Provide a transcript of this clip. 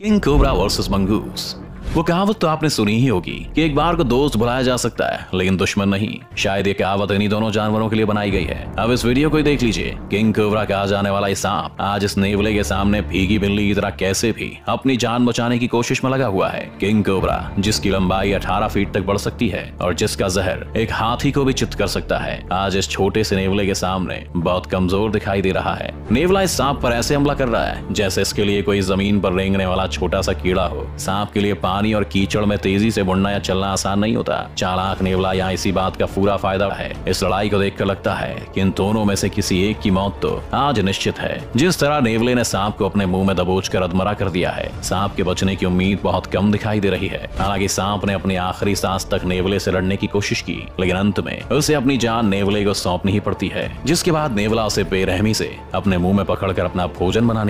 King cobra versus mongoose वो कहावत तो आपने सुनी ही होगी कि एक बार को दोस्त बुलाया जा सकता है, लेकिन दुश्मन नहीं। शायद ये कहावत इन्हीं दोनों जानवरों के लिए बनाई गई है। अब इस वीडियो को ही देख लीजिए। किंग कोबरा कहा जाने वाला सांप, आज इस नेवले के सामने भीगी बिल्ली की तरह कैसे भी अपनी जान बचाने की कोशिश में लगा हुआ है। किंग कोबरा, जिसकी लंबाई 18 फीट तक बढ़ सकती है, और जिसका जहर एक हाथी को भी चित कर सकता है, आज इस छोटे से नेवले के सामने बहुत कमज़ोर दिखाई दे रहा है। नेवला इस सांप पर ऐसे हमला कर रहा है, जैसे इसके लिए कोई ज़मीन पर रेंगने वाला छोटा सा कीड़ा हो। सांप के लिए पानी पानी और कीचड़ में तेज़ी से बुढ़ना या चलना आसान नहीं होता। चालाक नेवला यहाँ इसी बात का पूरा फ़ायदा है। इस लड़ाई को देखकर लगता है कि इन दोनों में से किसी एक की मौत तो आज निश्चित है। जिस तरह नेवले ने सांप को अपने मुँह में दबोच कर अदमरा कर दिया है, सांप के बचने की उम्मीद बहुत कम दिखाई दे रही है। हालाँकि सांप ने अपनी आखिरी सांस तक नेवले से लड़ने की कोशिश की, लेकिन अंत में उसे अपनी जान नेवले को सौंपनी ही पड़ती है, जिसके बाद नेवला उसे बेरहमी से अपने मुँह में पकड़कर अपना भोजन बनाने